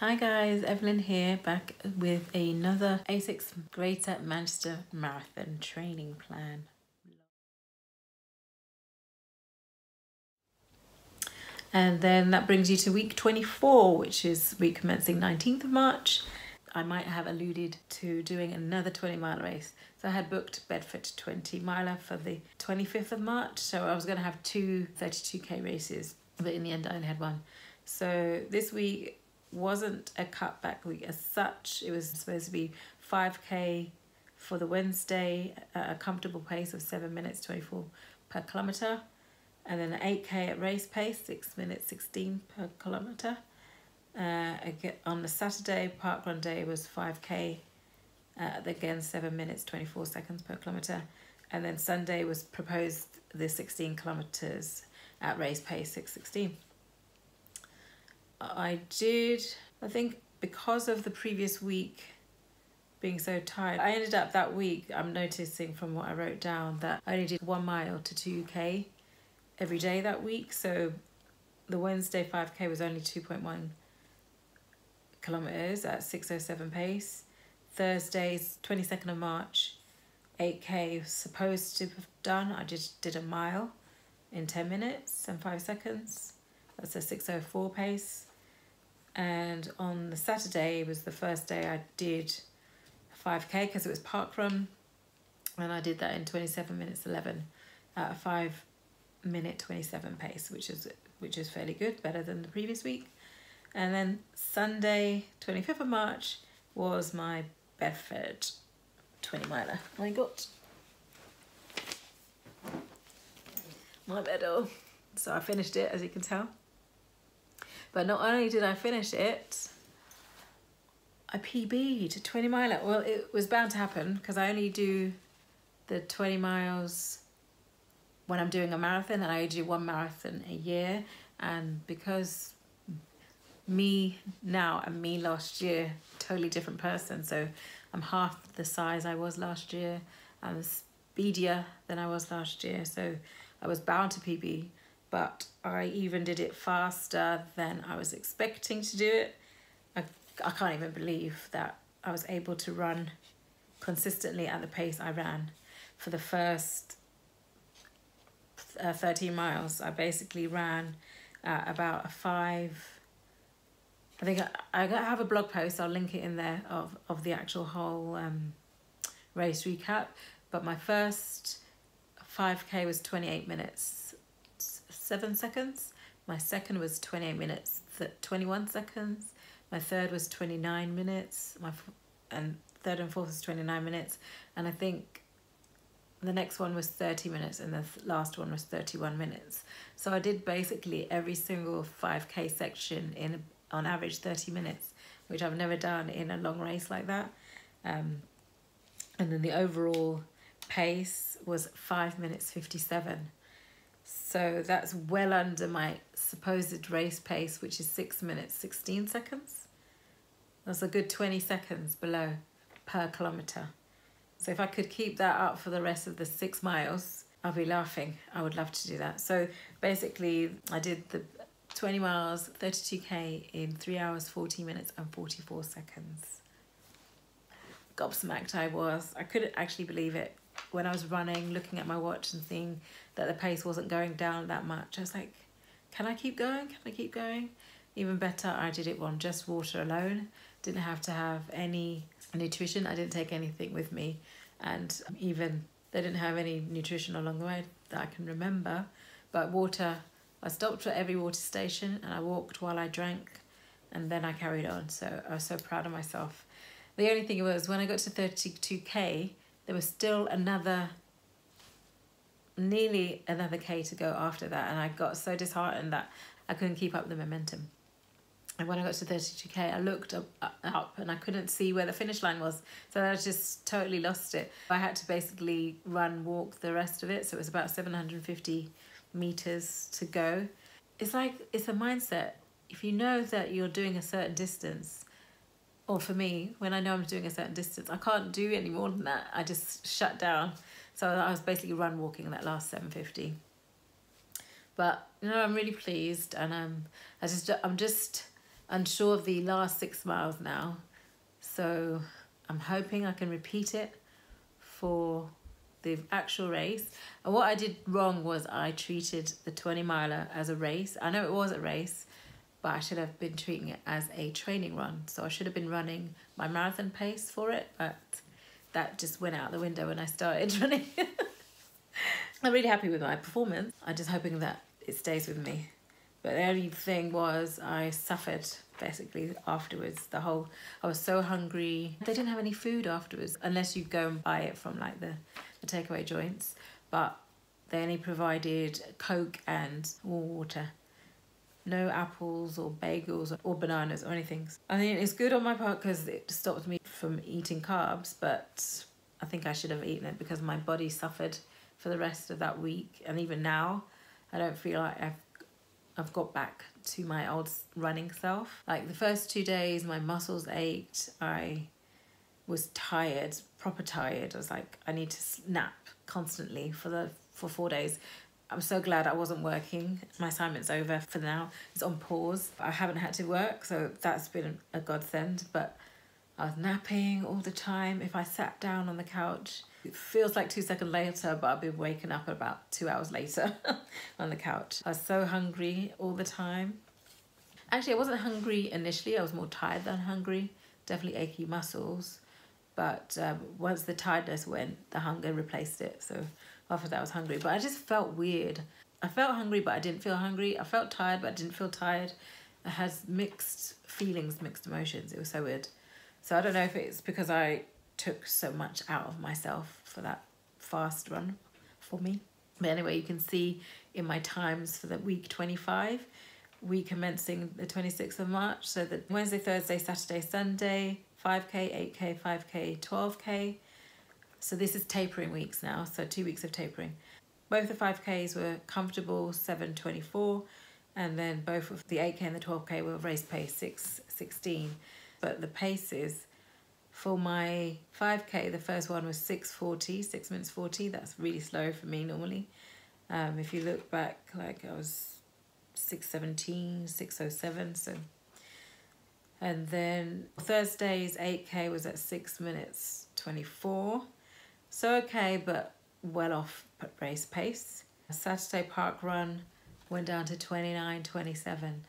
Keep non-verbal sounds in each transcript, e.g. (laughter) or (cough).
Hi guys, Evelyn here, back with another ASICS Greater Manchester Marathon training plan. And then that brings you to week 24, which is week commencing 19th of March. I might have alluded to doing another 20 mile race. So I had booked Bedford 20 miler for the 25th of March. So I was going to have two 32k races, but in the end I only had one. So this week wasn't a cutback week as such. It was supposed to be 5k for the Wednesday at a comfortable pace of 7 minutes 24 per kilometre and then 8k at race pace 6 minutes 16 per kilometre. Uh, on the Saturday parkrun day was 5k uh, again 7 minutes 24 seconds per kilometre and then Sunday was proposed the 16 kilometres at race pace 616. I did, I think because of the previous week being so tired, I ended up that week, I'm noticing from what I wrote down that I only did one mile to 2k every day that week. So the Wednesday 5k was only 2.1 kilometers at 607 pace. Thursday's 22nd of March, 8k supposed to have done. I just did a mile in 10 minutes and 5 seconds. That's a 604 pace and on the Saturday was the first day I did 5k because it was park run and I did that in 27 minutes 11 at a 5 minute 27 pace which is which is fairly good better than the previous week. And then Sunday 25th of March was my Bedford 20 miler I got my medal. So I finished it as you can tell but not only did I finish it, I PB'd 20 mile. Well, it was bound to happen because I only do the 20 miles when I'm doing a marathon and I do one marathon a year. And because me now and me last year, totally different person. So I'm half the size I was last year. I'm speedier than I was last year. So I was bound to PB but I even did it faster than I was expecting to do it. I, I can't even believe that I was able to run consistently at the pace I ran for the first uh, 13 miles. I basically ran at about a five, I think I, I have a blog post, I'll link it in there, of, of the actual whole um, race recap. But my first 5k was 28 minutes seven seconds. My second was 28 minutes, 21 seconds. My third was 29 minutes. My and third and fourth was 29 minutes. And I think the next one was 30 minutes and the last one was 31 minutes. So I did basically every single 5k section in on average 30 minutes, which I've never done in a long race like that. Um, and then the overall pace was 5 minutes 57 so that's well under my supposed race pace, which is 6 minutes 16 seconds. That's a good 20 seconds below per kilometre. So if I could keep that up for the rest of the six miles, I'll be laughing. I would love to do that. So basically, I did the 20 miles, 32k in 3 hours, 40 minutes and 44 seconds. Gobsmacked I was. I couldn't actually believe it when I was running, looking at my watch and seeing that the pace wasn't going down that much, I was like, can I keep going? Can I keep going? Even better, I did it on just water alone. Didn't have to have any nutrition. I didn't take anything with me. And even they didn't have any nutrition along the way that I can remember. But water, I stopped at every water station and I walked while I drank and then I carried on. So I was so proud of myself. The only thing was when I got to 32k, there was still another nearly another K to go after that and I got so disheartened that I couldn't keep up the momentum. And when I got to 32k, I looked up, uh, up and I couldn't see where the finish line was. So I just totally lost it. I had to basically run, walk the rest of it. So it was about 750 meters to go. It's like, it's a mindset. If you know that you're doing a certain distance, or for me, when I know I'm doing a certain distance, I can't do any more than that. I just shut down. So I was basically run walking that last 750. But you know, I'm really pleased, and I'm I just I'm just unsure of the last six miles now. So I'm hoping I can repeat it for the actual race. And what I did wrong was I treated the 20 miler as a race. I know it was a race, but I should have been treating it as a training run. So I should have been running my marathon pace for it, but that just went out the window when I started (laughs) running. I'm really happy with my performance. I'm just hoping that it stays with me. But the only thing was I suffered basically afterwards. The whole, I was so hungry. They didn't have any food afterwards unless you go and buy it from like the, the takeaway joints. But they only provided Coke and water. No apples or bagels or bananas or anything. I mean, it's good on my part because it stopped me from eating carbs, but I think I should have eaten it because my body suffered for the rest of that week. And even now, I don't feel like I've I've got back to my old running self. Like the first two days, my muscles ached. I was tired, proper tired. I was like, I need to nap constantly for the for four days. I'm so glad I wasn't working. My assignment's over for now. It's on pause. I haven't had to work, so that's been a godsend. But I was napping all the time. If I sat down on the couch, it feels like two seconds later, but I'll be waking up about two hours later (laughs) on the couch. I was so hungry all the time. Actually, I wasn't hungry initially. I was more tired than hungry. Definitely achy muscles. But um, once the tiredness went, the hunger replaced it. So after that, I was hungry. But I just felt weird. I felt hungry, but I didn't feel hungry. I felt tired, but I didn't feel tired. I had mixed feelings, mixed emotions. It was so weird. So I don't know if it's because I took so much out of myself for that fast run for me. But anyway, you can see in my times for the week 25, we commencing the 26th of March. So the Wednesday, Thursday, Saturday, Sunday, 5K, 8K, 5K, 12K. So this is tapering weeks now, so two weeks of tapering. Both the 5Ks were comfortable, 7.24, and then both of the 8K and the 12K were race pace, 6.16. But the paces for my 5k the first one was 640 6 minutes 40 that's really slow for me normally um, if you look back like i was 617 607 so and then thursday's 8k was at 6 minutes 24 so okay but well off race pace A saturday park run went down to 29 27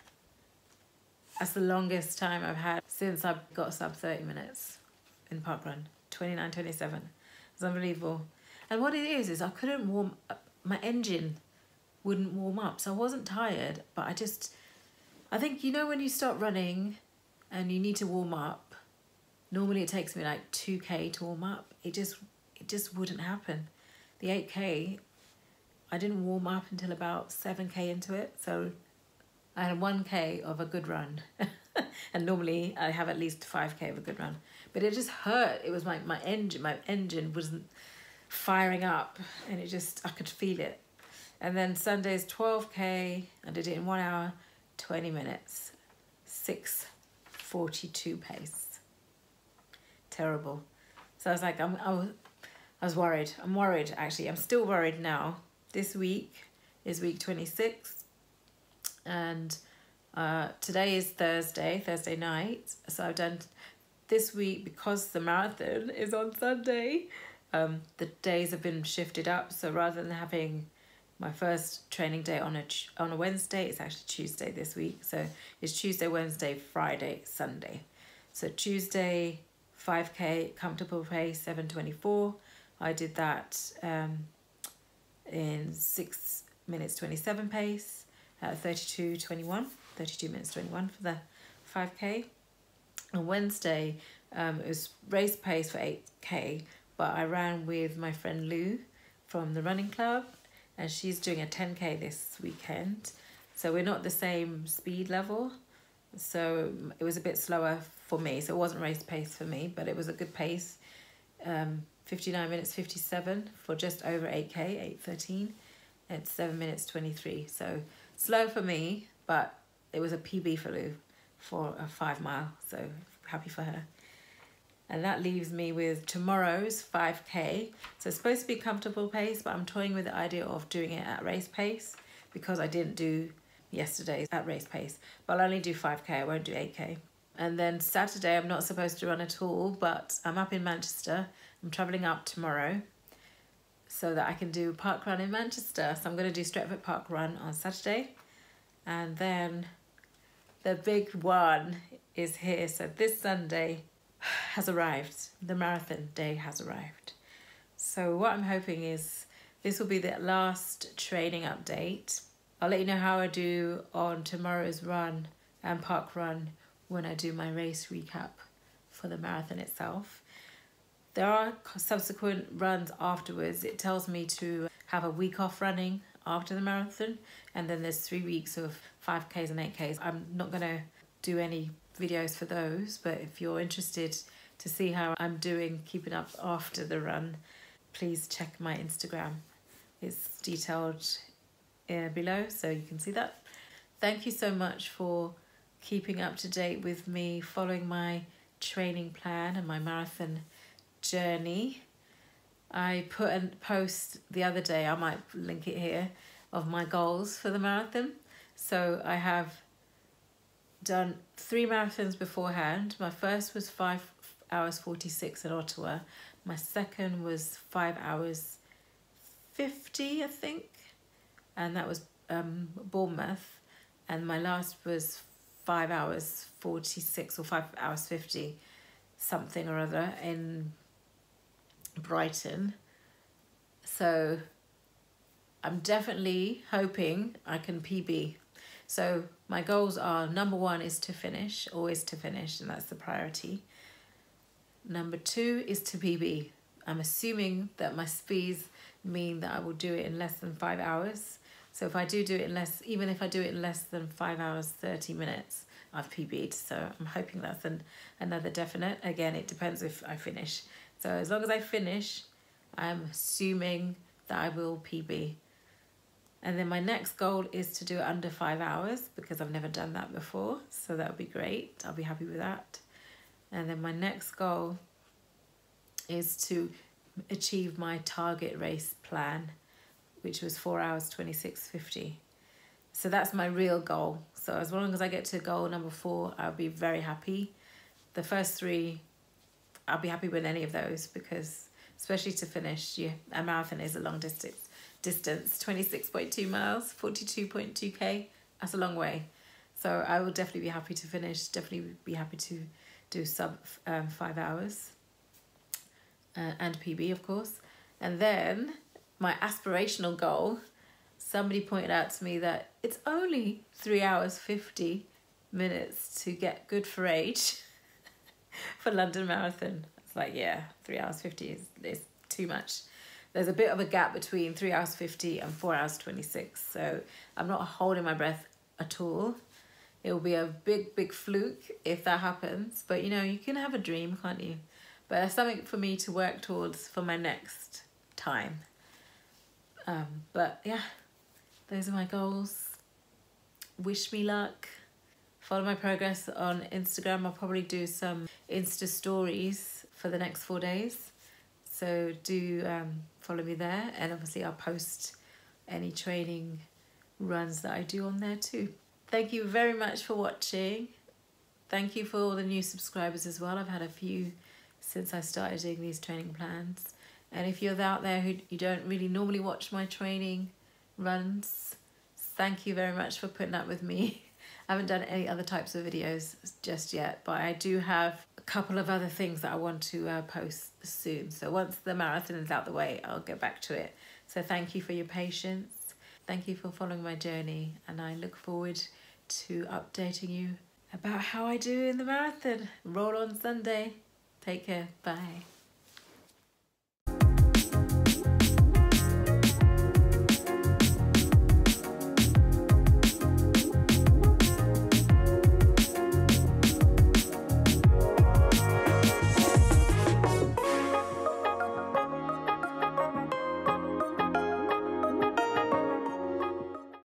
that's the longest time i've had since I've got sub 30 minutes in parkrun, 29, 27. It's unbelievable. And what it is, is I couldn't warm up, my engine wouldn't warm up. So I wasn't tired, but I just, I think, you know, when you start running and you need to warm up, normally it takes me like 2K to warm up. It just, it just wouldn't happen. The 8K, I didn't warm up until about 7K into it. So I had 1K of a good run. (laughs) and normally I have at least 5K of a good run but it just hurt. It was my, my engine, my engine wasn't firing up and it just, I could feel it. And then Sunday's 12K, I did it in one hour, 20 minutes, 6.42 pace. Terrible. So I was like, I'm, I was, I was worried. I'm worried, actually. I'm still worried now. This week is week 26 and uh, today is Thursday, Thursday night. So I've done this week, because the marathon is on Sunday, um, the days have been shifted up. So rather than having my first training day on a on a Wednesday, it's actually Tuesday this week. So it's Tuesday, Wednesday, Friday, Sunday. So Tuesday, 5K, comfortable pace, 724. I did that um, in 6 minutes 27 pace, uh, 32 21, 32 minutes 21 for the 5K on Wednesday, um, it was race pace for 8K, but I ran with my friend Lou from the running club, and she's doing a 10K this weekend. So we're not the same speed level. So it was a bit slower for me. So it wasn't race pace for me, but it was a good pace. Um, 59 minutes 57 for just over 8K, 8.13. It's 7 minutes 23. So slow for me, but it was a PB for Lou for a five mile. So happy for her. And that leaves me with tomorrow's 5K. So it's supposed to be comfortable pace, but I'm toying with the idea of doing it at race pace because I didn't do yesterday's at race pace, but I'll only do 5k, I won't do 8k. And then Saturday, I'm not supposed to run at all, but I'm up in Manchester. I'm travelling up tomorrow so that I can do park run in Manchester. So I'm going to do Stretford Park Run on Saturday. And then the big one is here. So this Sunday has arrived. The marathon day has arrived. So what I'm hoping is this will be the last training update. I'll let you know how I do on tomorrow's run and park run when I do my race recap for the marathon itself. There are subsequent runs afterwards. It tells me to have a week off running after the marathon and then there's three weeks of 5Ks and 8Ks. I'm not going to do any videos for those but if you're interested to see how I'm doing keeping up after the run please check my Instagram. It's detailed uh, below so you can see that. Thank you so much for keeping up to date with me, following my training plan and my marathon journey. I put a post the other day, I might link it here, of my goals for the marathon. So I have done three marathons beforehand. My first was 5 hours 46 at Ottawa. My second was 5 hours 50, I think. And that was um, Bournemouth. And my last was 5 hours 46 or 5 hours 50 something or other in Brighton. So I'm definitely hoping I can PB. So my goals are number one is to finish, always to finish, and that's the priority. Number two is to PB. I'm assuming that my speeds mean that I will do it in less than five hours. So if I do do it in less, even if I do it in less than five hours, 30 minutes, I've PB'd. So I'm hoping that's an, another definite. Again, it depends if I finish. So as long as I finish, I'm assuming that I will PB. And then my next goal is to do it under five hours because I've never done that before. So that would be great. I'll be happy with that. And then my next goal is to achieve my target race plan, which was four hours, 26.50. So that's my real goal. So as long as I get to goal number four, I'll be very happy. The first three I'll be happy with any of those because especially to finish, yeah, a marathon is a long distance. Distance, 26.2 miles, 42.2k, that's a long way. So I will definitely be happy to finish, definitely be happy to do sub um, five hours uh, and PB, of course. And then my aspirational goal, somebody pointed out to me that it's only three hours 50 minutes to get good for age. (laughs) (laughs) for London Marathon. It's like, yeah, three hours 50 is, is too much. There's a bit of a gap between three hours 50 and four hours 26. So I'm not holding my breath at all. It will be a big, big fluke if that happens. But you know, you can have a dream, can't you? But there's something for me to work towards for my next time. Um, but yeah, those are my goals. Wish me luck follow my progress on Instagram. I'll probably do some Insta stories for the next four days. So do um, follow me there. And obviously I'll post any training runs that I do on there too. Thank you very much for watching. Thank you for all the new subscribers as well. I've had a few since I started doing these training plans. And if you're out there who you don't really normally watch my training runs, thank you very much for putting up with me. (laughs) I haven't done any other types of videos just yet, but I do have a couple of other things that I want to uh, post soon. So once the marathon is out the way, I'll get back to it. So thank you for your patience. Thank you for following my journey, and I look forward to updating you about how I do in the marathon. Roll on Sunday. Take care. Bye.